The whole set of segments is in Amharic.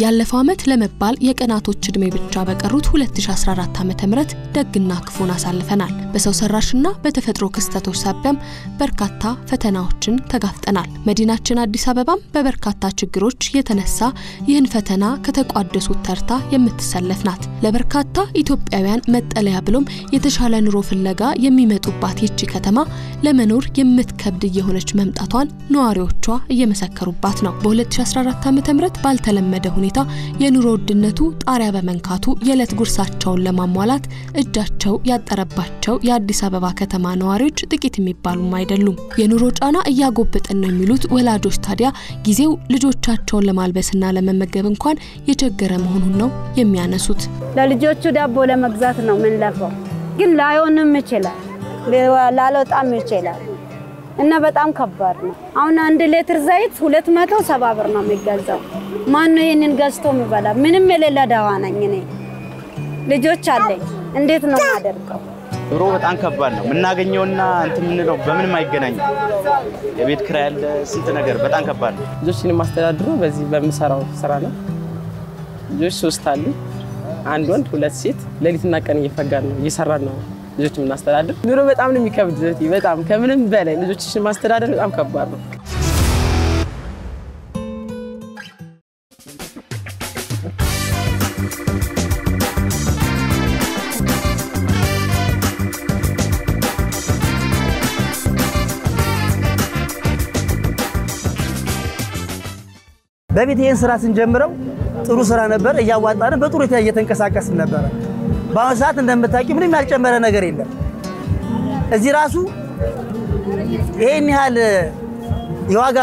ያለፈው ዓመት ለመባል የቀናቶች ዕድሜ ብቻ በቀሩት 2014 ዓ.ም ደግና ክፉን አሳልፈናል። በሰው ሰራሽና በተፈጥሮ ክስተቶች ሳቢያም በርካታ ፈተናዎችን ተጋፍጠናል። መዲናችን አዲስ አበባም በበርካታ ችግሮች የተነሳ ይህን ፈተና ከተቋደሱት ተርታ የምትሰለፍ ናት። ለበርካታ ኢትዮጵያውያን መጠለያ ብሎም የተሻለ ኑሮ ፍለጋ የሚመጡባት ይቺ ከተማ ለመኖር የምትከብድ እየሆነች መምጣቷን ነዋሪዎቿ እየመሰከሩባት ነው። በ2014 ዓ.ም ባልተለመደ ሁኔታ የኑሮ ውድነቱ ጣሪያ በመንካቱ የዕለት ጉርሳቸውን ለማሟላት እጃቸው ያጠረባቸው የአዲስ አበባ ከተማ ነዋሪዎች ጥቂት የሚባሉም አይደሉም። የኑሮ ጫና እያጎበጠን ነው የሚሉት ወላጆች ታዲያ ጊዜው ልጆቻቸውን ለማልበስና ለመመገብ እንኳን የቸገረ መሆኑን ነው የሚያነሱት። ለልጆቹ ዳቦ ለመግዛት ነው ምንለፈው፣ ግን ላይሆንም ይችላል፣ ላልወጣም ይችላል እና በጣም ከባድ ነው። አሁን አንድ ሌትር ዘይት ሁለት መቶ ሰባ ብር ነው የሚገዛው። ማን ነው ይህንን ገዝቶ የሚበላ? ምንም የሌለ ደዋ ነኝ እኔ። ልጆች አለኝ። እንዴት ነው የማደርገው? ኑሮ በጣም ከባድ ነው። የምናገኘውና እንትን የምንለው በምንም አይገናኝም። የቤት ኪራይ ያለ ስንት ነገር በጣም ከባድ ነው። ልጆችን የማስተዳድረው በዚህ በምሰራው ስራ ነው። ልጆች ሶስት አሉ፣ አንድ ወንድ፣ ሁለት ሴት። ሌሊትና ቀን እየፈጋን ነው እየሰራን ነው ልጆች የምናስተዳድር። ኑሮ በጣም ነው የሚከብድ፣ በጣም ከምንም በላይ ልጆችን ማስተዳደር በጣም ከባድ ነው። በፊት ይህን ስራ ስንጀምረው ጥሩ ስራ ነበር፣ እያዋጣን በጥሩ እየተንቀሳቀስን ነበረ። በአሁኑ ሰዓት እንደምታውቂው ምንም ያልጨመረ ነገር የለም። እዚህ ራሱ ይህን ያህል የዋጋ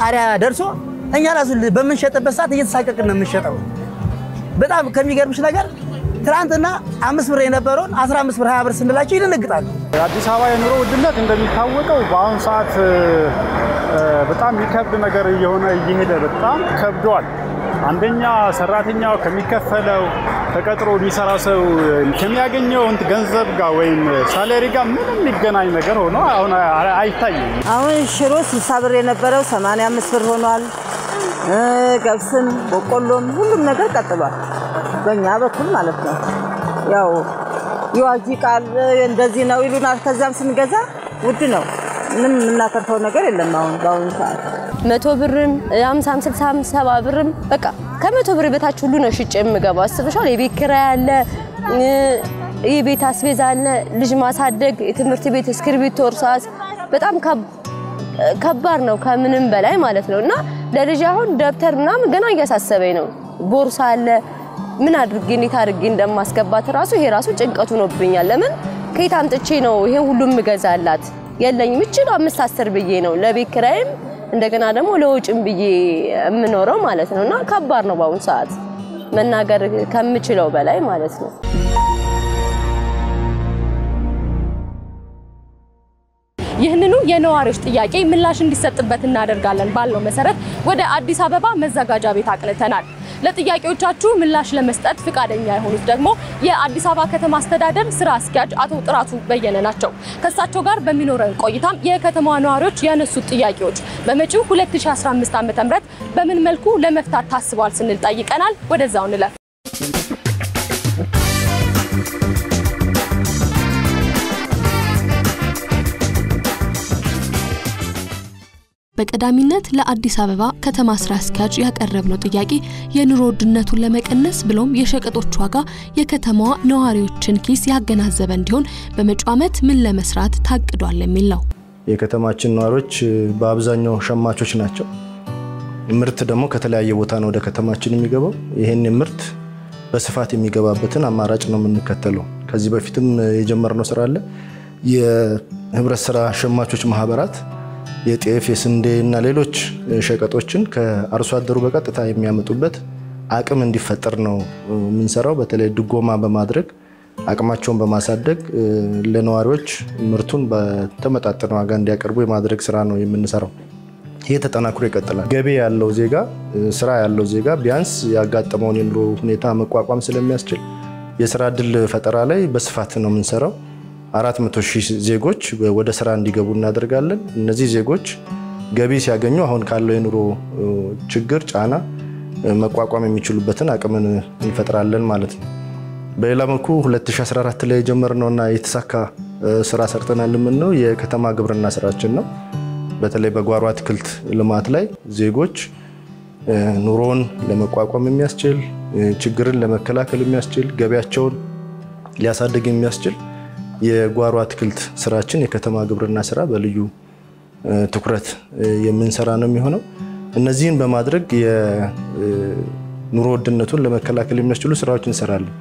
ጣሪያ ደርሶ እኛ ራሱ በምንሸጥበት ሰዓት እየተሳቀቅን ነው የምንሸጠው። በጣም ከሚገርምሽ ነገር ትናንትና አምስት ብር የነበረውን 15 ብር 20 ብር ስንላቸው ይደነግጣሉ። የአዲስ አበባ የኑሮ ውድነት እንደሚታወቀው በአሁኑ ሰዓት በጣም የሚከብድ ነገር እየሆነ እየሄደ በጣም ከብዷል። አንደኛ ሰራተኛው ከሚከፈለው ተቀጥሮ የሚሰራ ሰው ከሚያገኘው ገንዘብ ጋር ወይም ሳለሪ ጋር ምንም የሚገናኝ ነገር ሆኖ አሁን አይታይም። አሁን ሽሮ 60 ብር የነበረው 85 ብር ሆኗል። ገብስም በቆሎም ሁሉም ነገር ቀጥሏል። በእኛ በኩል ማለት ነው። ያው የዋጂ ቃል እንደዚህ ነው ይሉናል። ከዛም ስንገዛ ውድ ነው። ምንም የምናተርፈው ነገር የለም። አሁን በአሁኑ ሰዓት መቶ ብርም ሀምሳም ስልሳም ሰባ ብርም በቃ ከመቶ ብር በታች ሁሉ ነው ሽጬ የምገባው። አስበሻል? የቤት ኪራይ አለ፣ የቤት አስቤዛ አለ፣ ልጅ ማሳደግ፣ የትምህርት ቤት እስክርቢቶ፣ እርሳስ በጣም ከባድ ነው ከምንም በላይ ማለት ነው። እና ለልጅ አሁን ደብተር ምናምን ገና እያሳሰበኝ ነው። ቦርሳ አለ ምን አድርጌ እንዴት አድርጌ እንደማስገባት ራሱ ይሄ ራሱ ጭንቀቱ ሆኖብኛል። ለምን ከየት አምጥቼ ነው ይሄ ሁሉ ምገዛላት? የለኝም። እችሉ አምስት አስር ብዬ ነው ለቤት ኪራይም እንደገና ደግሞ ለውጭም ብዬ የምኖረው ማለት ነው። እና ከባድ ነው በአሁኑ ሰዓት መናገር ከምችለው በላይ ማለት ነው። ይህንኑ የነዋሪዎች ጥያቄ ምላሽ እንዲሰጥበት እናደርጋለን ባልነው መሰረት ወደ አዲስ አበባ መዘጋጃ ቤት አቅንተናል። ለጥያቄዎቻችሁ ምላሽ ለመስጠት ፍቃደኛ የሆኑት ደግሞ የአዲስ አበባ ከተማ አስተዳደር ስራ አስኪያጅ አቶ ጥራቱ በየነ ናቸው። ከእሳቸው ጋር በሚኖረን ቆይታም የከተማዋ ነዋሪዎች ያነሱት ጥያቄዎች በመጪው 2015 ዓ.ም በምን መልኩ ለመፍታት ታስቧል ስንል ጠይቀናል። ወደዛው እንለፍ። በቀዳሚነት ለአዲስ አበባ ከተማ ስራ አስኪያጅ ያቀረብነው ጥያቄ የኑሮ ውድነቱን ለመቀነስ ብሎም የሸቀጦች ዋጋ የከተማዋ ነዋሪዎችን ኪስ ያገናዘበ እንዲሆን በመጪው ዓመት ምን ለመስራት ታቅዷል የሚል ነው። የከተማችን ነዋሪዎች በአብዛኛው ሸማቾች ናቸው። ምርት ደግሞ ከተለያየ ቦታ ነው ወደ ከተማችን የሚገባው። ይህን ምርት በስፋት የሚገባበትን አማራጭ ነው የምንከተለው። ከዚህ በፊትም የጀመርነው ስራ አለ። የህብረት ስራ ሸማቾች ማህበራት የጤፍ የስንዴ እና ሌሎች ሸቀጦችን ከአርሶ አደሩ በቀጥታ የሚያመጡበት አቅም እንዲፈጠር ነው የምንሰራው። በተለይ ድጎማ በማድረግ አቅማቸውን በማሳደግ ለነዋሪዎች ምርቱን በተመጣጠነ ዋጋ እንዲያቀርቡ የማድረግ ስራ ነው የምንሰራው። ይሄ ተጠናክሮ ይቀጥላል። ገቢ ያለው ዜጋ ስራ ያለው ዜጋ ቢያንስ ያጋጠመውን የኑሮ ሁኔታ መቋቋም ስለሚያስችል የስራ እድል ፈጠራ ላይ በስፋት ነው የምንሰራው። አራት መቶ ሺህ ዜጎች ወደ ስራ እንዲገቡ እናደርጋለን። እነዚህ ዜጎች ገቢ ሲያገኙ አሁን ካለው የኑሮ ችግር ጫና መቋቋም የሚችሉበትን አቅምን እንፈጥራለን ማለት ነው። በሌላ መልኩ 2014 ላይ የጀመርነውና የተሳካ ስራ ሰርተናል የምንለው የከተማ ግብርና ስራችን ነው። በተለይ በጓሮ አትክልት ልማት ላይ ዜጎች ኑሮን ለመቋቋም የሚያስችል ችግርን ለመከላከል የሚያስችል ገቢያቸውን ሊያሳድግ የሚያስችል የጓሮ አትክልት ስራችን የከተማ ግብርና ስራ በልዩ ትኩረት የምንሰራ ነው የሚሆነው። እነዚህን በማድረግ የኑሮ ውድነቱን ለመከላከል የሚያስችሉ ስራዎች እንሰራለን።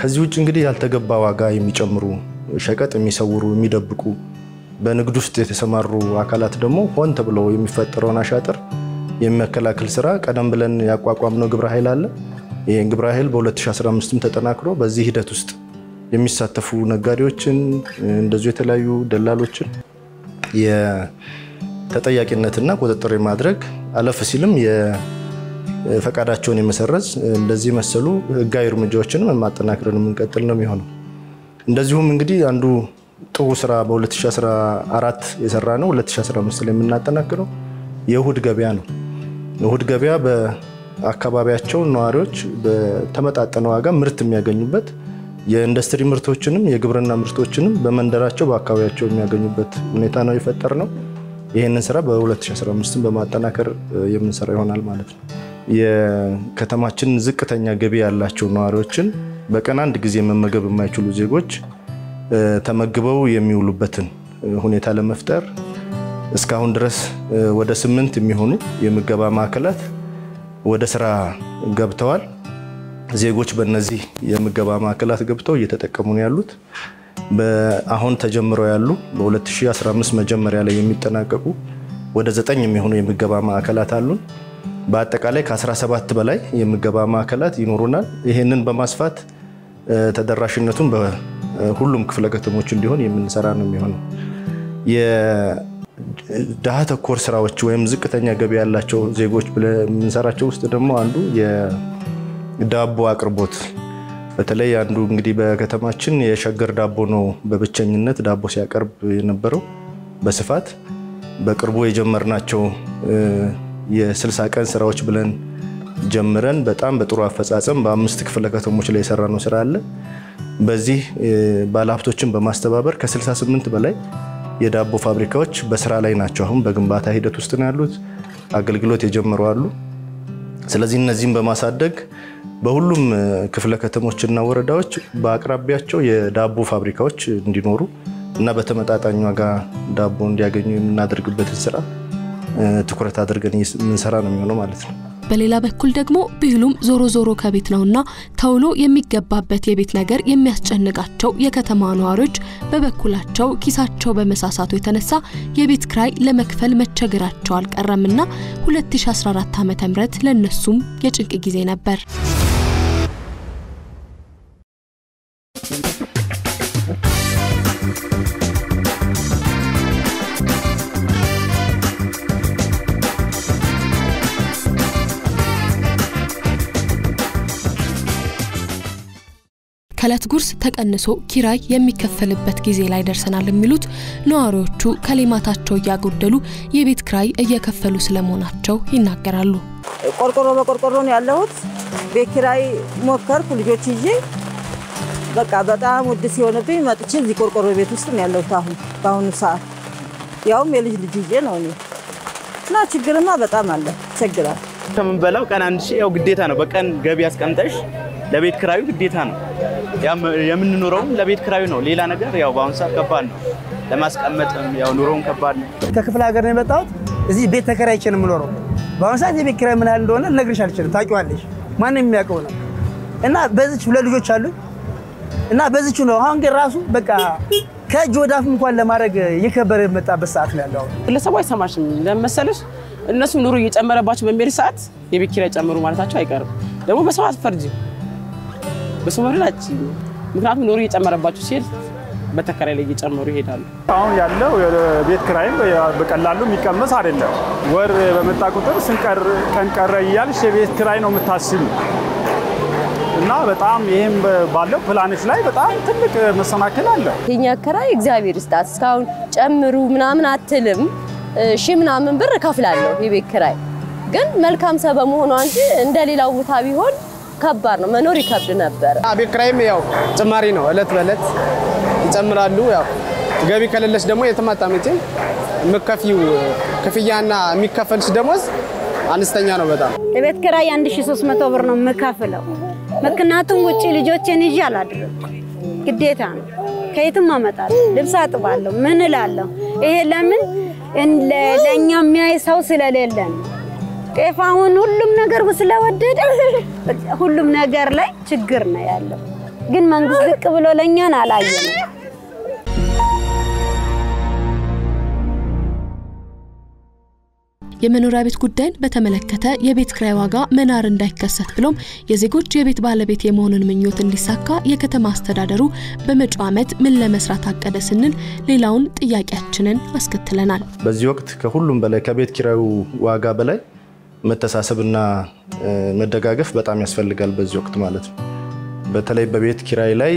ከዚህ ውጭ እንግዲህ ያልተገባ ዋጋ የሚጨምሩ ሸቀጥ የሚሰውሩ፣ የሚደብቁ በንግድ ውስጥ የተሰማሩ አካላት ደግሞ ሆን ተብለው የሚፈጠረውን አሻጥር የሚመከላከል ስራ ቀደም ብለን ያቋቋምነው ግብረ ኃይል አለ። ይህን ግብረ ኃይል በ2015 ተጠናክሮ በዚህ ሂደት ውስጥ የሚሳተፉ ነጋዴዎችን እንደዚሁ የተለያዩ ደላሎችን የተጠያቂነትና ቁጥጥር የማድረግ አለፍ ሲልም ፈቃዳቸውን የመሰረዝ እንደዚህ መሰሉ ህጋዊ እርምጃዎችንም ማጠናከርን የምንቀጥል ነው የሚሆነው። እንደዚሁም እንግዲህ አንዱ ጥሩ ስራ በ2014 የሰራ ነው 2015 ላይ የምናጠናክረው የእሁድ ገበያ ነው። እሁድ ገበያ በአካባቢያቸው ነዋሪዎች በተመጣጠነ ዋጋ ምርት የሚያገኙበት የኢንዱስትሪ ምርቶችንም የግብርና ምርቶችንም በመንደራቸው በአካባቢያቸው የሚያገኙበት ሁኔታ ነው የፈጠር ነው። ይህንን ስራ በ2015 በማጠናከር የምንሰራ ይሆናል ማለት ነው። የከተማችን ዝቅተኛ ገቢ ያላቸው ነዋሪዎችን በቀን አንድ ጊዜ መመገብ የማይችሉ ዜጎች ተመግበው የሚውሉበትን ሁኔታ ለመፍጠር እስካሁን ድረስ ወደ ስምንት የሚሆኑ የምገባ ማዕከላት ወደ ስራ ገብተዋል። ዜጎች በእነዚህ የምገባ ማዕከላት ገብተው እየተጠቀሙ ነው ያሉት። አሁን ተጀምረው ያሉ በ2015 መጀመሪያ ላይ የሚጠናቀቁ ወደ ዘጠኝ የሚሆኑ የምገባ ማዕከላት አሉን። በአጠቃላይ ከ17 በላይ የምገባ ማዕከላት ይኖሩናል። ይህንን በማስፋት ተደራሽነቱን በሁሉም ክፍለ ከተሞች እንዲሆን የምንሰራ ነው የሚሆነው። የድሃ ተኮር ስራዎች ወይም ዝቅተኛ ገቢ ያላቸው ዜጎች ብለን የምንሰራቸው ውስጥ ደግሞ አንዱ የዳቦ አቅርቦት በተለይ አንዱ እንግዲህ በከተማችን የሸገር ዳቦ ነው በብቸኝነት ዳቦ ሲያቀርብ የነበረው በስፋት በቅርቡ የጀመርናቸው የ60 ቀን ስራዎች ብለን ጀምረን በጣም በጥሩ አፈጻጸም በአምስት ክፍለ ከተሞች ላይ የሰራነው ስራ አለ። በዚህ ባለሀብቶችን በማስተባበር ከ68 በላይ የዳቦ ፋብሪካዎች በስራ ላይ ናቸው። አሁን በግንባታ ሂደት ውስጥ ነው ያሉት። አገልግሎት የጀመሩ አሉ። ስለዚህ እነዚህም በማሳደግ በሁሉም ክፍለ ከተሞችና ወረዳዎች በአቅራቢያቸው የዳቦ ፋብሪካዎች እንዲኖሩ እና በተመጣጣኝ ዋጋ ዳቦ እንዲያገኙ የምናደርግበትን ስራ ትኩረት አድርገን የምንሰራ ነው የሚሆነው ማለት ነው። በሌላ በኩል ደግሞ ብሂሉም ዞሮ ዞሮ ከቤት ነውና ተውሎ የሚገባበት የቤት ነገር የሚያስጨንቃቸው የከተማ ነዋሪዎች በበኩላቸው ኪሳቸው በመሳሳቱ የተነሳ የቤት ክራይ ለመክፈል መቸገራቸው አልቀረምና 2014 ዓ.ም ለእነሱም የጭንቅ ጊዜ ነበር። ከእለት ጉርስ ተቀንሶ ኪራይ የሚከፈልበት ጊዜ ላይ ደርሰናል የሚሉት ነዋሪዎቹ ከሌማታቸው እያጎደሉ የቤት ክራይ እየከፈሉ ስለመሆናቸው ይናገራሉ። ቆርቆሮ በቆርቆሮ ነው ያለሁት። ቤት ኪራይ ሞከርኩ ልጆች ይዤ በቃ በጣም ውድ ሲሆንብኝ መጥቼ እዚህ ቆርቆሮ ቤት ውስጥ ነው ያለሁት አሁን በአሁኑ ሰዓት ያውም የልጅ ልጅ ይዤ ነው እኔ እና ችግርማ በጣም አለ ይቸግራል። ከምንበላው ቀን አንድ ሺህ ያው ግዴታ ነው። በቀን ገቢ አስቀምጠሽ ለቤት ክራዩ ግዴታ ነው። የምንኖረውም ለቤት ክራዩ ነው። ሌላ ነገር ያው በአሁኑ ሰዓት ከባድ ነው ለማስቀመጥም ያው ኑሮውን ከባድ ነው። ከክፍለ ሀገር ነው የመጣሁት። እዚህ ቤት ተከራይቼ ነው የምኖረው። በአሁኑ ሰዓት የቤት ኪራይ ምን ያህል እንደሆነ ልነግርሽ አልችልም። ታውቂዋለሽ፣ ማንም የሚያውቀው ነው። እና በዚች ሁለት ልጆች አሉኝ እና በዚች ነው አሁን ግን ራሱ በቃ ከእጅ ወደ አፍ እንኳን ለማድረግ እየከበረ የመጣበት ሰዓት ነው ያለው። ግለሰቡ አይሰማሽም ለመሰለሽ እነሱም ኑሮ እየጨመረባቸው በሚሄድ ሰዓት የቤት ኪራይ ጨምሩ ማለታቸው አይቀርም። ደግሞ በሰው አትፈርጂ፣ መፍረድ አትችይም። ምክንያቱም ኑሮ እየጨመረባቸው ሲሄድ በተከራይ ላይ እየጨመሩ ይሄዳሉ። አሁን ያለው የቤት ኪራይም በቀላሉ የሚቀመስ አይደለም። ወር በመጣ ቁጥር ስንት ቀን ቀረ እያልሽ የቤት ኪራይ ነው የምታስቢ እና በጣም ይህም ባለው ፕላኖች ላይ በጣም ትልቅ መሰናክል አለ። የኛ አከራይ እግዚአብሔር ይስጣት እስካሁን ጨምሩ ምናምን አትልም። ሺ ምናምን ብር እከፍላለሁ የቤት ኪራይ ግን መልካም ሰው በመሆኗ እንጂ እንደ ሌላው ቦታ ቢሆን ከባድ ነው፣ መኖር ይከብድ ነበር። ቤት ኪራይም ያው ጭማሪ ነው፣ እለት በእለት ይጨምራሉ። ያው ገቢ ከሌለች ደግሞ የትም አታመጪም። የምትከፊው ክፍያና የሚከፈልሽ ደሞዝ አነስተኛ ነው በጣም። የቤት ኪራይ 1300 ብር ነው የምከፍለው። ምክንያቱም ውጭ ልጆቼን ይዤ አላድርም፣ ግዴታ ነው። ከየትም አመጣለሁ፣ ልብስ አጥባለሁ፣ ምን እላለሁ። ይሄ ለምን ለእኛ የሚያይ ሰው ስለሌለ ነው። ጤፍ አሁን ሁሉም ነገር ስለወደደ ሁሉም ነገር ላይ ችግር ነው ያለው። ግን መንግስት ዝቅ ብሎ ለእኛን አላየንም። የመኖሪያ ቤት ጉዳይን በተመለከተ የቤት ክራይ ዋጋ መናር እንዳይከሰት ብሎም የዜጎች የቤት ባለቤት የመሆንን ምኞት እንዲሳካ የከተማ አስተዳደሩ በመጪው ዓመት ምን ለመስራት አቀደ ስንል ሌላውን ጥያቄያችንን አስከትለናል። በዚህ ወቅት ከሁሉም በላይ ከቤት ኪራዩ ዋጋ በላይ መተሳሰብና መደጋገፍ በጣም ያስፈልጋል። በዚህ ወቅት ማለት ነው። በተለይ በቤት ኪራይ ላይ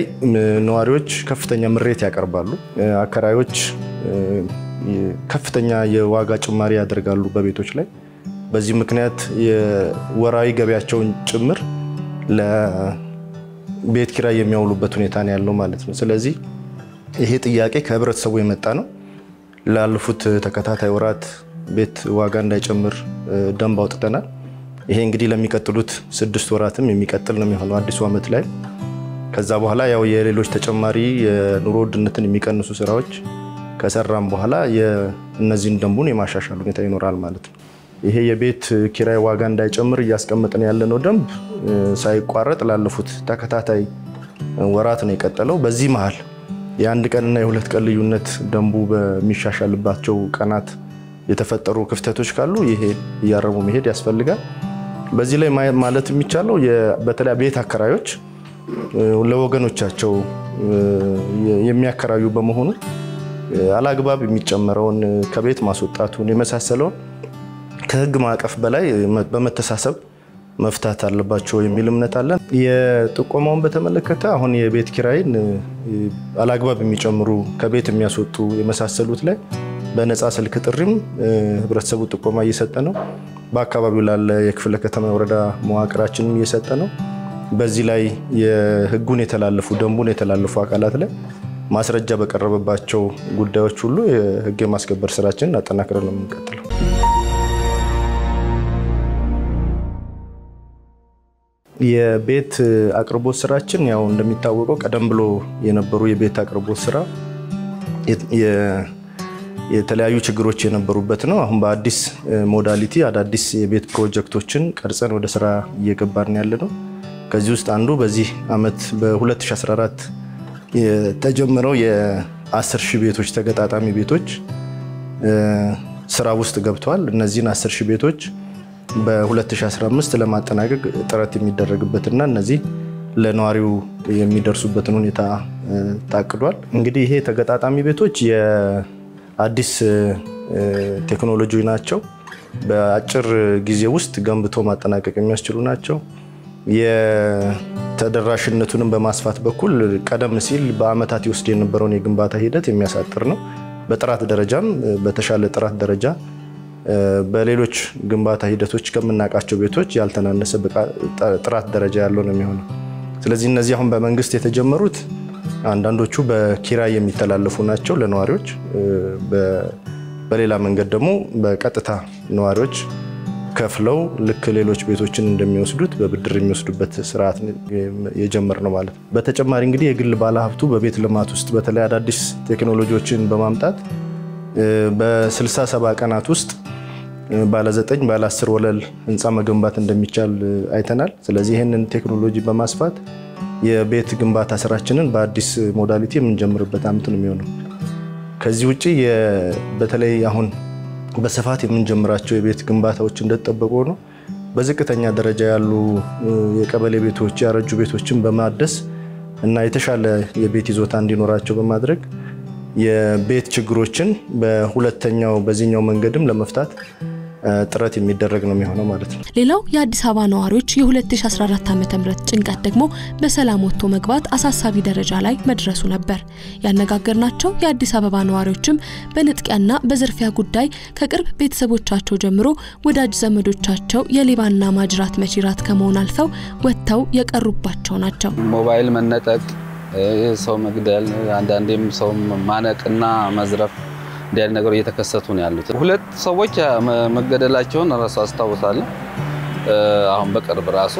ነዋሪዎች ከፍተኛ ምሬት ያቀርባሉ። አከራዮች ከፍተኛ የዋጋ ጭማሪ ያደርጋሉ በቤቶች ላይ። በዚህ ምክንያት የወራዊ ገቢያቸውን ጭምር ለቤት ኪራይ የሚያውሉበት ሁኔታ ነው ያለው ማለት ነው። ስለዚህ ይሄ ጥያቄ ከህብረተሰቡ የመጣ ነው። ላለፉት ተከታታይ ወራት ቤት ዋጋ እንዳይጨምር ደንብ አውጥተናል። ይሄ እንግዲህ ለሚቀጥሉት ስድስት ወራትም የሚቀጥል ነው የሚሆነው አዲሱ ዓመት ላይ። ከዛ በኋላ ያው የሌሎች ተጨማሪ የኑሮ ውድነትን የሚቀንሱ ስራዎች ከሰራም በኋላ እነዚህን ደንቡን የማሻሻል ሁኔታ ይኖራል ማለት ነው። ይሄ የቤት ኪራይ ዋጋ እንዳይጨምር እያስቀመጥን ያለነው ደንብ ሳይቋረጥ ላለፉት ተከታታይ ወራት ነው የቀጠለው። በዚህ መሀል የአንድ ቀንና የሁለት ቀን ልዩነት ደንቡ በሚሻሻልባቸው ቀናት የተፈጠሩ ክፍተቶች ካሉ ይሄ እያረሙ መሄድ ያስፈልጋል። በዚህ ላይ ማለት የሚቻለው በተለይ ቤት አከራዮች ለወገኖቻቸው የሚያከራዩ በመሆኑ አላግባብ የሚጨመረውን ከቤት ማስወጣቱን የመሳሰለውን ከሕግ ማዕቀፍ በላይ በመተሳሰብ መፍታት አለባቸው የሚል እምነት አለን። የጥቆማውን በተመለከተ አሁን የቤት ኪራይን አላግባብ የሚጨምሩ ከቤት የሚያስወጡ የመሳሰሉት ላይ በነፃ ስልክ ጥሪም ህብረተሰቡ ጥቆማ እየሰጠ ነው። በአካባቢው ላለ የክፍለ ከተማ የወረዳ መዋቅራችንም እየሰጠ ነው። በዚህ ላይ የህጉን የተላለፉ ደንቡን የተላለፉ አካላት ላይ ማስረጃ በቀረበባቸው ጉዳዮች ሁሉ የህግ የማስከበር ስራችንን አጠናክረን ነው የምንቀጥለው። የቤት አቅርቦት ስራችን ያው እንደሚታወቀው ቀደም ብሎ የነበሩ የቤት አቅርቦት ስራ የተለያዩ ችግሮች የነበሩበት ነው። አሁን በአዲስ modality አዳዲስ የቤት ፕሮጀክቶችን ቀርጸን ወደ ስራ እየገባን ያለ ነው። ከዚህ ውስጥ አንዱ በዚህ አመት በ2014 የተጀመረው የ10 ሺህ ቤቶች ተገጣጣሚ ቤቶች ስራ ውስጥ ገብተዋል። እነዚህን 10 ሺህ ቤቶች በ2015 ለማጠናቀቅ ጥረት የሚደረግበትና እነዚህ ለነዋሪው የሚደርሱበትን ሁኔታ ታቅዷል። እንግዲህ ይሄ ተገጣጣሚ ቤቶች የአዲስ ቴክኖሎጂ ናቸው። በአጭር ጊዜ ውስጥ ገንብቶ ማጠናቀቅ የሚያስችሉ ናቸው። የተደራሽነቱንም በማስፋት በኩል ቀደም ሲል በአመታት ይወስድ የነበረውን የግንባታ ሂደት የሚያሳጥር ነው። በጥራት ደረጃም በተሻለ ጥራት ደረጃ በሌሎች ግንባታ ሂደቶች ከምናውቃቸው ቤቶች ያልተናነሰ ጥራት ደረጃ ያለው ነው የሚሆነው። ስለዚህ እነዚህ አሁን በመንግስት የተጀመሩት አንዳንዶቹ በኪራይ የሚተላለፉ ናቸው ለነዋሪዎች፣ በሌላ መንገድ ደግሞ በቀጥታ ነዋሪዎች ከፍለው ልክ ሌሎች ቤቶችን እንደሚወስዱት በብድር የሚወስዱበት ስርዓት የጀመር ነው ማለት ነው። በተጨማሪ እንግዲህ የግል ባለሀብቱ በቤት ልማት ውስጥ በተለይ አዳዲስ ቴክኖሎጂዎችን በማምጣት በ60 ሰባ ቀናት ውስጥ ባለ ዘጠኝ ባለ አስር ወለል ህንፃ መገንባት እንደሚቻል አይተናል። ስለዚህ ይህንን ቴክኖሎጂ በማስፋት የቤት ግንባታ ስራችንን በአዲስ ሞዳሊቲ የምንጀምርበት ዓመት ነው የሚሆነው። ከዚህ ውጭ በተለይ አሁን በስፋት የምንጀምራቸው የቤት ግንባታዎች እንደተጠበቁ ነው። በዝቅተኛ ደረጃ ያሉ የቀበሌ ቤቶች፣ ያረጁ ቤቶችን በማደስ እና የተሻለ የቤት ይዞታ እንዲኖራቸው በማድረግ የቤት ችግሮችን በሁለተኛው በዚህኛው መንገድም ለመፍታት ጥረት የሚደረግ ነው የሚሆነው ማለት ነው። ሌላው የአዲስ አበባ ነዋሪዎች የ2014 ዓ.ም ጭንቀት ደግሞ በሰላም ወጥቶ መግባት አሳሳቢ ደረጃ ላይ መድረሱ ነበር። ያነጋገርናቸው የአዲስ አበባ ነዋሪዎችም በንጥቂያና በዝርፊያ ጉዳይ ከቅርብ ቤተሰቦቻቸው ጀምሮ ወዳጅ ዘመዶቻቸው የሌባና ማጅራት መቺራት ከመሆን አልፈው ወጥተው የቀሩባቸው ናቸው። ሞባይል መነጠቅ፣ ሰው መግደል፣ አንዳንዴም ሰው ማነቅና መዝረፍ እንዲህ አይነት ነገሮች እየተከሰቱ ነው ያሉት። ሁለት ሰዎች መገደላቸውን ራሱ አስታውሳለሁ አሁን በቅርብ ራሱ።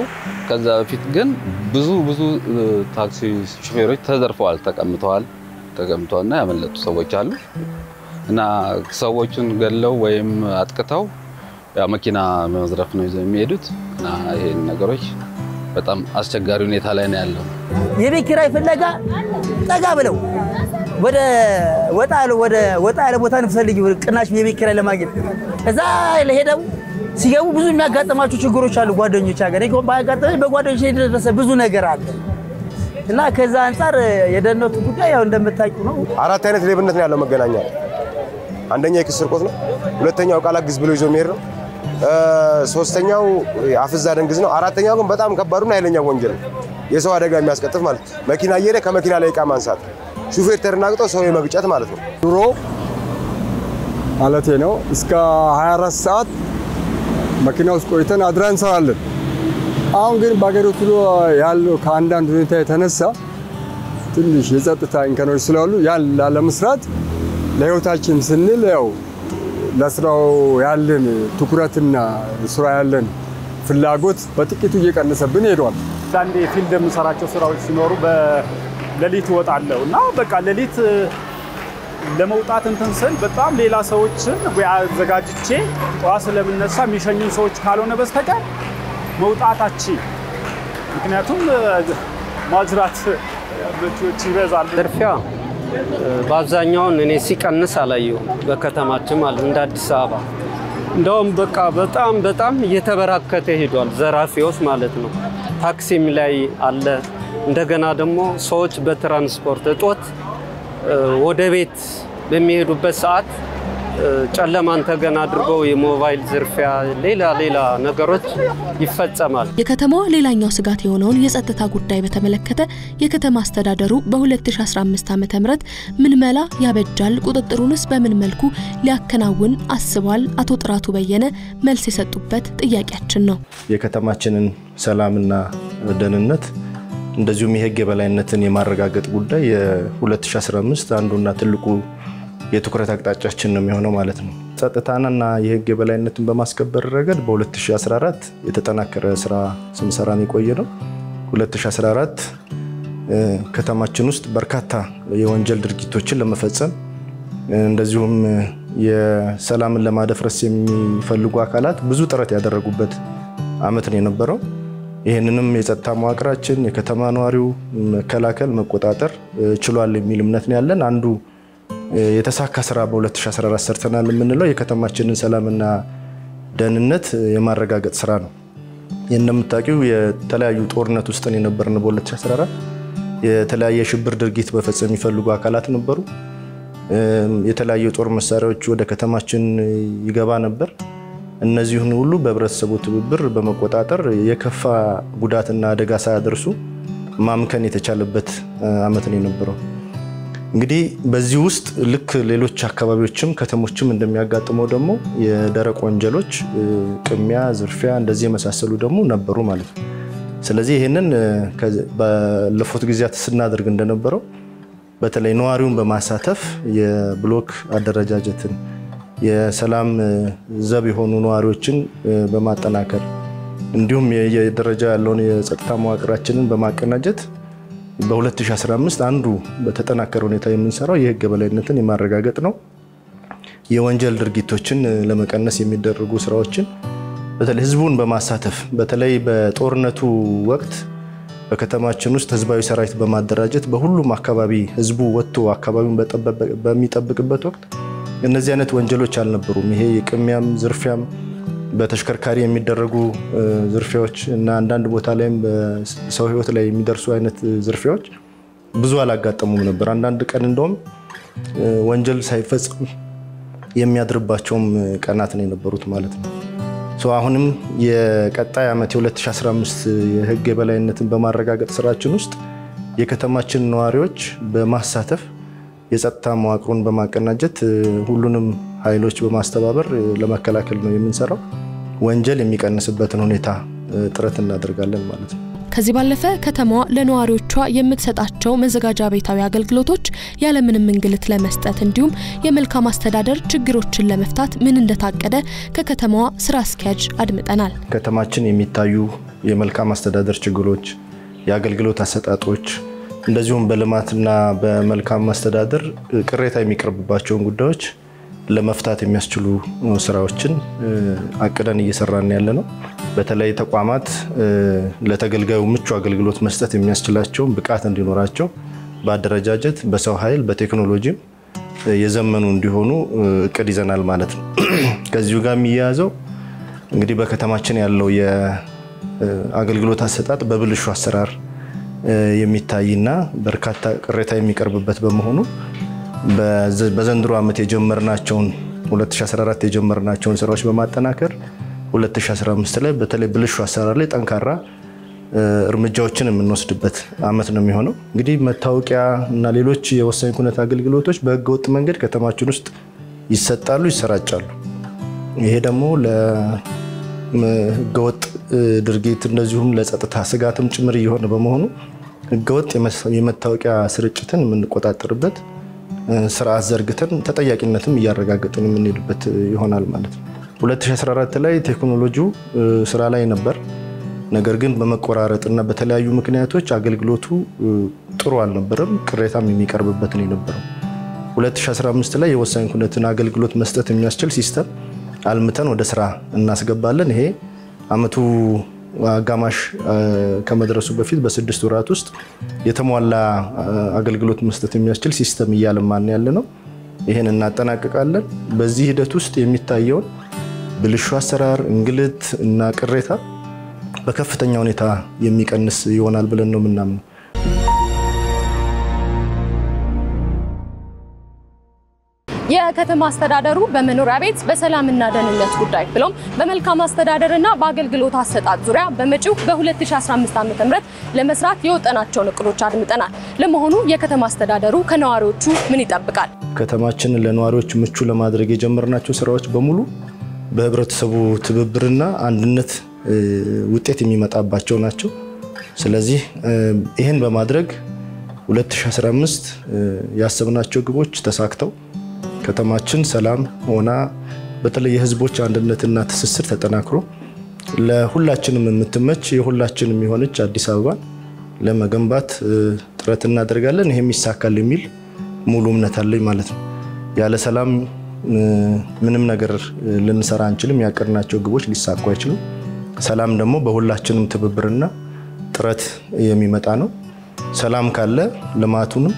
ከዛ በፊት ግን ብዙ ብዙ ታክሲ ሹፌሮች ተዘርፈዋል፣ ተቀምጠዋል ተቀምጠዋልና ያመለጡ ሰዎች አሉ እና ሰዎቹን ገለው ወይም አጥቅተው መኪና መዝረፍ ነው ይዘው የሚሄዱት እና ይሄን ነገሮች በጣም አስቸጋሪ ሁኔታ ላይ ነው ያለው። የቤት ኪራይ ፍለጋ ጠጋ ብለው ወደ ወጣ ወደ ወጣ ያለ ቦታ እንፈልግ ቅናሽ የቤት ኪራይ ለማግኘት እዛ ለሄደው ሲገቡ ብዙ የሚያጋጥማቸው ችግሮች አሉ። ጓደኞች ሀገር ይቆም ባያጋጥመኝ በጓደኞች የደረሰ ብዙ ነገር አለ እና ከዛ አንጻር የደህንነቱ ጉዳይ ያው እንደምታውቂው ነው። አራት አይነት ሌብነት ነው ያለው መገናኛ። አንደኛ የክስ ስርቆት ነው። ሁለተኛው ቃል አግዝ ብሎ ይዞ የሚሄድ ነው። ሶስተኛው አፍዛ ደንግዝ ነው። አራተኛው ግን በጣም ከባዱና ኃይለኛ ወንጀል ነው። የሰው አደጋ የሚያስቀጥፍ ማለት መኪና እየሄደ ከመኪና ላይ እቃ ማንሳት፣ ሹፌር ተደናግጦ ሰው የመግጨት ማለት ነው። ድሮ ማለቴ ነው እስከ 24 ሰዓት መኪና ውስጥ ቆይተን አድራ እንሰራለን። አሁን ግን በሀገሪቱ ያለው ከአንዳንድ ሁኔታ የተነሳ ትንሽ የጸጥታ እንከኖች ስላሉ ያን ላለመስራት ለህይወታችን ስንል ያው ለስራው ያለን ትኩረትና ስራ ያለን ፍላጎት በጥቂቱ እየቀነሰብን ሄዷል። አንዳንዴ ፊልድ የምሰራቸው ስራዎች ሲኖሩ በሌሊት እወጣለሁ እና በቃ ሌሊት ለመውጣት እንትን ስል በጣም ሌላ ሰዎችን አዘጋጅቼ ጠዋት ስለምነሳ የሚሸኙን ሰዎች ካልሆነ በስተቀር መውጣታች ምክንያቱም ማጅራት መቺዎች ይበዛሉ። ዝርፊያ በአብዛኛውን እኔ ሲቀንስ አላየሁም። በከተማችን ማለት እንደ አዲስ አበባ እንደውም በቃ በጣም በጣም እየተበራከተ ሄዷል። ዘራፊዎች ማለት ነው። ታክሲም ላይ አለ። እንደገና ደግሞ ሰዎች በትራንስፖርት እጦት ወደ ቤት በሚሄዱበት ሰዓት ጨለማን ተገን አድርገው የሞባይል ዝርፊያ፣ ሌላ ሌላ ነገሮች ይፈጸማል። የከተማዋ ሌላኛው ስጋት የሆነውን የጸጥታ ጉዳይ በተመለከተ የከተማ አስተዳደሩ በ2015 ዓ.ም ምን መላ ያበጃል፣ ቁጥጥሩንስ በምን መልኩ ሊያከናውን አስቧል? አቶ ጥራቱ በየነ መልስ የሰጡበት ጥያቄያችን ነው። የከተማችንን ሰላምና ደህንነት እንደዚሁም የህግ የበላይነትን የማረጋገጥ ጉዳይ የ2015 አንዱና ትልቁ የትኩረት አቅጣጫችን ነው የሚሆነው ማለት ነው። ጸጥታንና የህግ የበላይነትን በማስከበር ረገድ በ2014 የተጠናከረ ስራ ስንሰራ የቆየ ነው። 2014 ከተማችን ውስጥ በርካታ የወንጀል ድርጊቶችን ለመፈጸም እንደዚሁም የሰላምን ለማደፍረስ የሚፈልጉ አካላት ብዙ ጥረት ያደረጉበት አመት ነው የነበረው። ይህንንም የጸጥታ መዋቅራችን የከተማ ነዋሪው መከላከል፣ መቆጣጠር ችሏል የሚል እምነት ነው ያለን። አንዱ የተሳካ ስራ በ2014 ሰርተናል የምንለው የከተማችንን ሰላምና ደህንነት የማረጋገጥ ስራ ነው። እንደምታውቂው የተለያዩ ጦርነት ውስጥ የነበርን በ2014 የተለያየ የሽብር ድርጊት በፈጸም የሚፈልጉ አካላት ነበሩ። የተለያዩ የጦር መሳሪያዎች ወደ ከተማችን ይገባ ነበር። እነዚህን ሁሉ በህብረተሰቡ ትብብር በመቆጣጠር የከፋ ጉዳትና አደጋ ሳያደርሱ ማምከን የተቻለበት አመት ነው የነበረው። እንግዲህ በዚህ ውስጥ ልክ ሌሎች አካባቢዎችም ከተሞችም እንደሚያጋጥመው ደግሞ የደረቅ ወንጀሎች ቅሚያ፣ ዝርፊያ እንደዚህ የመሳሰሉ ደግሞ ነበሩ ማለት ነው። ስለዚህ ይህንን ባለፉት ጊዜያት ስናደርግ እንደነበረው በተለይ ነዋሪውን በማሳተፍ የብሎክ አደረጃጀትን የሰላም ዘብ የሆኑ ነዋሪዎችን በማጠናከር እንዲሁም የደረጃ ያለውን የጸጥታ መዋቅራችንን በማቀናጀት በ2015 አንዱ በተጠናከረ ሁኔታ የምንሰራው የህግ የበላይነትን የማረጋገጥ ነው። የወንጀል ድርጊቶችን ለመቀነስ የሚደረጉ ስራዎችን በተለይ ህዝቡን በማሳተፍ በተለይ በጦርነቱ ወቅት በከተማችን ውስጥ ህዝባዊ ሰራዊት በማደራጀት በሁሉም አካባቢ ህዝቡ ወጥቶ አካባቢውን በሚጠብቅበት ወቅት እነዚህ አይነት ወንጀሎች አልነበሩም። ይሄ የቅሚያም ዝርፊያም በተሽከርካሪ የሚደረጉ ዝርፊያዎች እና አንዳንድ ቦታ ላይም በሰው ህይወት ላይ የሚደርሱ አይነት ዝርፊያዎች ብዙ አላጋጠሙም ነበር። አንዳንድ ቀን እንደውም ወንጀል ሳይፈጽም የሚያድርባቸውም ቀናት ነው የነበሩት ማለት ነው። አሁንም የቀጣይ ዓመት የ2015 የህግ የበላይነትን በማረጋገጥ ስራችን ውስጥ የከተማችን ነዋሪዎች በማሳተፍ የጸጥታ መዋቅሩን በማቀናጀት ሁሉንም ኃይሎች በማስተባበር ለመከላከል ነው የምንሰራው። ወንጀል የሚቀንስበትን ሁኔታ ጥረት እናደርጋለን ማለት ነው። ከዚህ ባለፈ ከተማዋ ለነዋሪዎቿ የምትሰጣቸው መዘጋጃ ቤታዊ አገልግሎቶች ያለምንም እንግልት ለመስጠት እንዲሁም የመልካም አስተዳደር ችግሮችን ለመፍታት ምን እንደታቀደ ከከተማዋ ስራ አስኪያጅ አድምጠናል። ከተማችን የሚታዩ የመልካም አስተዳደር ችግሮች፣ የአገልግሎት አሰጣጦች እንደዚሁም በልማትና በመልካም አስተዳደር ቅሬታ የሚቀርብባቸውን ጉዳዮች ለመፍታት የሚያስችሉ ስራዎችን አቅደን እየሰራን ያለ ነው። በተለይ ተቋማት ለተገልጋዩ ምቹ አገልግሎት መስጠት የሚያስችላቸውን ብቃት እንዲኖራቸው በአደረጃጀት፣ በሰው ኃይል፣ በቴክኖሎጂም የዘመኑ እንዲሆኑ እቅድ ይዘናል ማለት ነው። ከዚሁ ጋር የሚያያዘው እንግዲህ በከተማችን ያለው የአገልግሎት አሰጣጥ በብልሹ አሰራር የሚታይና በርካታ ቅሬታ የሚቀርብበት በመሆኑ በዘንድሮ ዓመት የጀመርናቸውን 2014 የጀመርናቸውን ስራዎች በማጠናከር 2015 ላይ በተለይ ብልሹ አሰራር ላይ ጠንካራ እርምጃዎችን የምንወስድበት ዓመት ነው የሚሆነው። እንግዲህ መታወቂያ እና ሌሎች የወሳኝ ኩነት አገልግሎቶች በህገወጥ መንገድ ከተማችን ውስጥ ይሰጣሉ፣ ይሰራጫሉ። ይሄ ደግሞ ለህገወጥ ድርጊት እንደዚሁም ለጸጥታ ስጋትም ጭምር እየሆነ በመሆኑ ህገወጥ የመታወቂያ ስርጭትን የምንቆጣጠርበት ስርዓት ዘርግተን ተጠያቂነትም እያረጋገጥን የምንሄድበት ይሆናል ማለት ነው። 2014 ላይ ቴክኖሎጂው ስራ ላይ ነበር። ነገር ግን በመቆራረጥና በተለያዩ ምክንያቶች አገልግሎቱ ጥሩ አልነበረም። ቅሬታም የሚቀርብበት ነው የነበረው። 2015 ላይ የወሳኝ ኩነትን አገልግሎት መስጠት የሚያስችል ሲስተም አልምተን ወደ ስራ እናስገባለን። ይሄ አመቱ አጋማሽ ከመድረሱ በፊት በስድስት ወራት ውስጥ የተሟላ አገልግሎት መስጠት የሚያስችል system እያለማን ያለ ነው። ይህን እናጠናቅቃለን። በዚህ ሂደት ውስጥ የሚታየውን ብልሹ አሰራር፣ እንግልት እና ቅሬታ በከፍተኛ ሁኔታ የሚቀንስ ይሆናል ብለን ነው የምናምነው። የከተማ አስተዳደሩ በመኖሪያ ቤት በሰላምና ደህንነት ጉዳይ ብሎም በመልካም አስተዳደርና በአገልግሎት አሰጣጥ ዙሪያ በመጪው በ2015 ዓ.ም ለመስራት የወጠናቸውን እቅዶች አድምጠናል። ለመሆኑ የከተማ አስተዳደሩ ከነዋሪዎቹ ምን ይጠብቃል? ከተማችንን ለነዋሪዎች ምቹ ለማድረግ የጀመርናቸው ስራዎች በሙሉ በህብረተሰቡ ትብብርና አንድነት ውጤት የሚመጣባቸው ናቸው። ስለዚህ ይህን በማድረግ 2015 ያሰብናቸው ግቦች ተሳክተው ከተማችን ሰላም ሆና በተለይ የህዝቦች አንድነትና ትስስር ተጠናክሮ ለሁላችንም የምትመች የሁላችንም የሆነች አዲስ አበባን ለመገንባት ጥረት እናደርጋለን። ይህም ይሳካል የሚል ሙሉ እምነት አለኝ ማለት ነው። ያለ ሰላም ምንም ነገር ልንሰራ አንችልም። ያቀድናቸው ግቦች ሊሳኩ አይችሉም። ሰላም ደግሞ በሁላችንም ትብብርና ጥረት የሚመጣ ነው። ሰላም ካለ ልማቱንም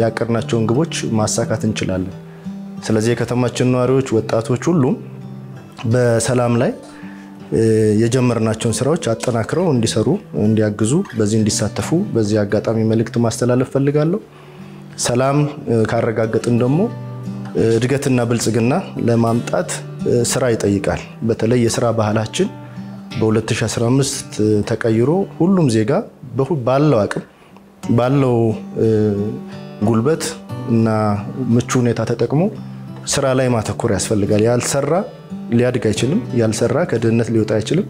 ያቀድናቸውን ግቦች ማሳካት እንችላለን። ስለዚህ የከተማችን ነዋሪዎች፣ ወጣቶች ሁሉም በሰላም ላይ የጀመርናቸውን ስራዎች አጠናክረው እንዲሰሩ፣ እንዲያግዙ፣ በዚህ እንዲሳተፉ በዚህ አጋጣሚ መልእክት ማስተላለፍ ፈልጋለሁ። ሰላም ካረጋገጥን ደግሞ እድገትና ብልጽግና ለማምጣት ስራ ይጠይቃል። በተለይ የስራ ባህላችን በ2015 ተቀይሮ ሁሉም ዜጋ ባለው አቅም ባለው ጉልበት እና ምቹ ሁኔታ ተጠቅሞ ስራ ላይ ማተኮር ያስፈልጋል። ያልሰራ ሊያድግ አይችልም። ያልሰራ ከድህነት ሊወጣ አይችልም።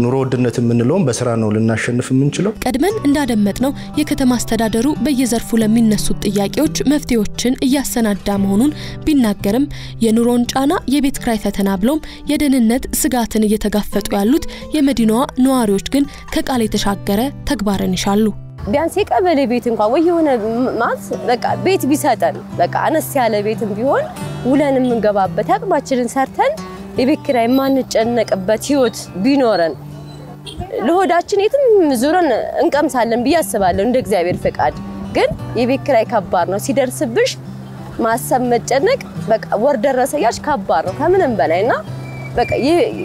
ኑሮ ውድነት የምንለውም በስራ ነው ልናሸንፍ የምንችለው። ቀድመን እንዳደመጥ ነው የከተማ አስተዳደሩ በየዘርፉ ለሚነሱት ጥያቄዎች መፍትሄዎችን እያሰናዳ መሆኑን ቢናገርም የኑሮን ጫና፣ የቤት ክራይ ፈተና ብሎም የደህንነት ስጋትን እየተጋፈጡ ያሉት የመዲናዋ ነዋሪዎች ግን ከቃል የተሻገረ ተግባርን ይሻሉ። ቢያንስ የቀበሌ ቤት እንኳን ወይ የሆነ ማለት በቃ ቤት ቢሰጠን በቃ አነስ ያለ ቤትም ቢሆን ውለን የምንገባበት አቅማችንን ሰርተን የቤት ኪራይ የማንጨነቅበት ህይወት ቢኖረን ለሆዳችን የትም ዙረን እንቀምሳለን ብዬ አስባለሁ። እንደ እግዚአብሔር ፈቃድ ግን የቤት ኪራይ ከባድ ነው። ሲደርስብሽ ማሰብ መጨነቅ በቃ ወር ደረሰ እያልሽ ከባድ ነው ከምንም በላይ እና በቃ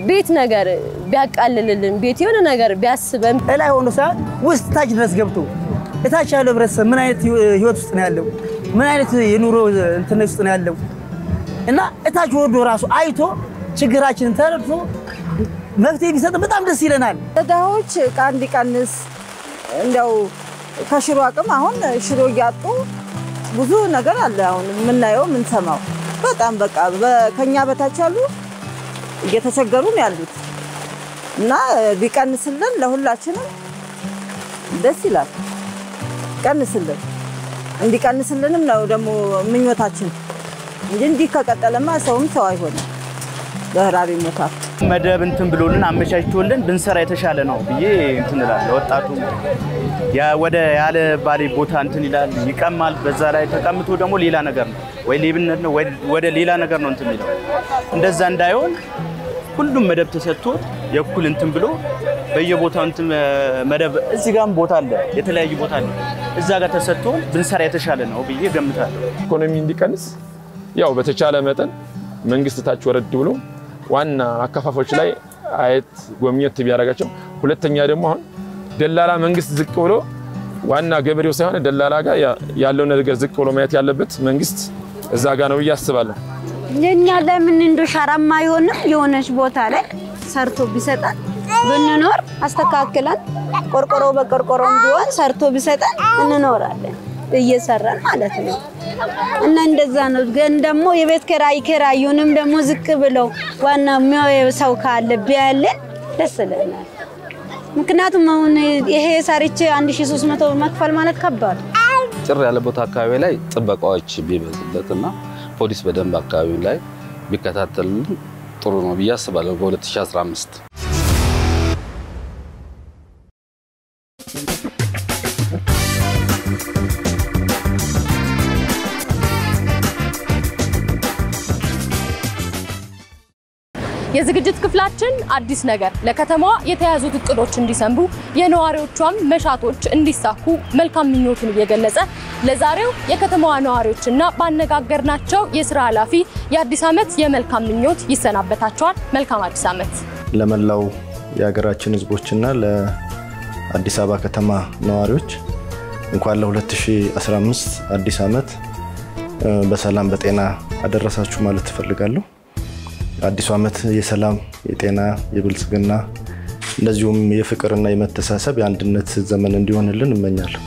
ቤት ነገር ቢያቃልልልን ቤት የሆነ ነገር ቢያስበን እላይ ሆኖ ሰዓት ውስጥ ታች ድረስ ገብቶ እታች ያለው ህብረተሰብ ምን አይነት ህይወት ውስጥ ነው ያለው? ምን አይነት የኑሮ እንትን ውስጥ ነው ያለው? እና እታች ወርዶ ራሱ አይቶ ችግራችንን ተረድቶ መፍትሄ ቢሰጥ በጣም ደስ ይለናል። ድሃዎች ዕቃ እንዲቀንስ እንዲያው ከሽሮ አቅም አሁን ሽሮ እያጡ ብዙ ነገር አለ። አሁን የምናየው የምንሰማው በጣም በቃ ከኛ በታች ያሉ እየተቸገሩ ነው ያሉት እና ቢቀንስልን ለሁላችንም ደስ ይላል። ቀንስልን እንዲቀንስልንም ነው ደግሞ ምኞታችን እንጂ እንዲህ ከቀጠለማ ሰውም ሰው አይሆንም፣ በህራብ ይሞታል። መደብ እንትን ብሎልን አመቻችቶልን ብንሰራ የተሻለ ነው ብዬ እንትን እላለሁ። ወጣቱ ወደ ያለ ባሌ ቦታ እንትን ይላል፣ ይቀማል። በዛ ላይ ተቀምቶ ደግሞ ሌላ ነገር ነው ወይ ሌብነት ነው ወደ ሌላ ነገር ነው እንትን የሚለው። እንደዛ እንዳይሆን ሁሉም መደብ ተሰጥቶ የእኩል እንትን ብሎ በየቦታው እንትን መደብ እዚህ ጋርም ቦታ አለ፣ የተለያዩ ቦታ አለ። እዛ ጋር ተሰጥቶ ብንሰራ የተሻለ ነው ብዬ ገምታለሁ። ኢኮኖሚ እንዲቀንስ ያው በተቻለ መጠን መንግስት ታች ወረድ ብሎ ዋና አከፋፋዮች ላይ አየት ጎብኘት ቢያደርጋቸው፣ ሁለተኛ ደግሞ አሁን ደላላ መንግስት ዝቅ ብሎ ዋና ገበሬው ሳይሆን ደላላ ጋር ያለው ነገር ዝቅ ብሎ ማየት ያለበት መንግስት እዛ ጋር ነው ብዬ አስባለሁ። የኛ ለምን እንደ ሸራማ አይሆንም? የሆነች ቦታ ላይ ሰርቶ ቢሰጠን ብንኖር አስተካክለን ቆርቆሮ በቆርቆሮም ቢሆን ሰርቶ ቢሰጠን እንኖራለን እየሰራን ማለት ነው። እና እንደዛ ነው። ግን ደግሞ የቤት ኪራይ ኪራዩንም ደግሞ ዝቅ ብለው ዋና ሰው ካለ ቢያለን ደስ ይለናል። ምክንያቱም አሁን ይሄ ሰርቼ 1300 መክፈል ማለት ከባድ ጭር ያለ ቦታ አካባቢ ላይ ጥበቃዎች ቢበዙበትና ፖሊስ በደንብ አካባቢ ላይ ቢከታተልን ጥሩ ነው ብዬ አስባለሁ። በ2015 የዝግጅት ክፍላችን አዲስ ነገር ለከተማዋ የተያዙት እቅዶች እንዲሰምሩ የነዋሪዎቿም መሻቶች እንዲሳኩ መልካም ምኞቱን እየገለጸ ለዛሬው የከተማዋ ነዋሪዎችና ባነጋገርናቸው የስራ ኃላፊ የአዲስ ዓመት የመልካም ምኞት ይሰናበታቸዋል። መልካም አዲስ ዓመት ለመላው የሀገራችን ህዝቦችና ለአዲስ አበባ ከተማ ነዋሪዎች እንኳን ለ2015 አዲስ ዓመት በሰላም በጤና አደረሳችሁ ማለት ትፈልጋለሁ። አዲሱ ዓመት የሰላም፣ የጤና፣ የብልጽግና እንደዚሁም የፍቅርና የመተሳሰብ የአንድነት ዘመን እንዲሆንልን እመኛለሁ።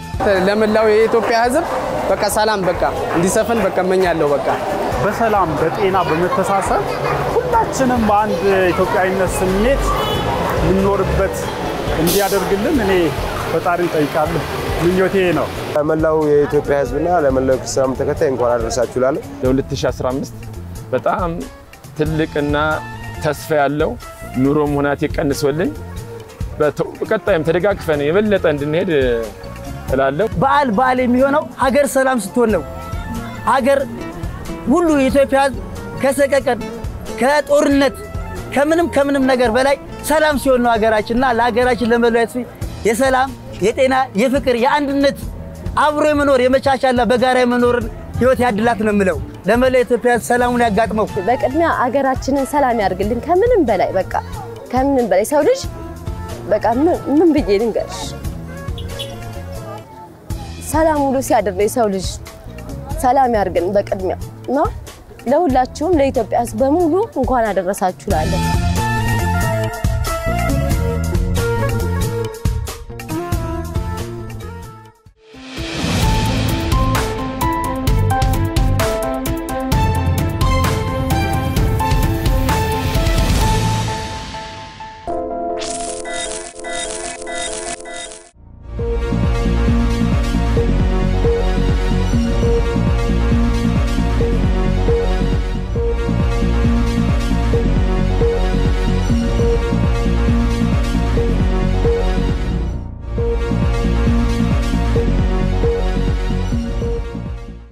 ለመላው የኢትዮጵያ ህዝብ በቃ ሰላም በቃ እንዲሰፍን በቃ እመኛለሁ። በቃ በሰላም በጤና በመተሳሰብ ሁላችንም በአንድ ኢትዮጵያዊነት ስሜት የምንኖርበት እንዲያደርግልን እኔ ፈጣሪ ጠይቃለሁ። ምኞቴ ነው። ለመላው የኢትዮጵያ ህዝብና ለመላው ክርስቲያን ተከታይ እንኳን አደረሳችሁ ላለ ለ2015 በጣም ትልቅና ተስፋ ያለው ኑሮም ሁናቴ ቀንሶልን በቀጣይም ተደጋግፈን የበለጠ እንድንሄድ እላለሁ። በዓል በዓል የሚሆነው ሀገር ሰላም ስትሆን ነው። ሀገር ሁሉ የኢትዮጵያ ህዝብ ከሰቀቀን ከጦርነት ከምንም ከምንም ነገር በላይ ሰላም ሲሆን ነው ሀገራችን እና ለሀገራችን ለመለያት የሰላም የጤና የፍቅር የአንድነት አብሮ የመኖር የመቻቻልና በጋራ የመኖርን ህይወት ያድላት ነው የምለው። ለመላው ኢትዮጵያ ሰላሙን ያጋጥመው። በቅድሚያ አገራችንን ሰላም ያድርግልን። ከምንም በላይ በቃ ከምንም በላይ ሰው ልጅ በቃ ምን ብዬ ልንገርሽ፣ ሰላም ውሎ ሲያድር ነው የሰው ልጅ ሰላም ያድርግን በቅድሚያ እና ለሁላችሁም ለኢትዮጵያ ህዝብ በሙሉ እንኳን አደረሳችሁ ላለን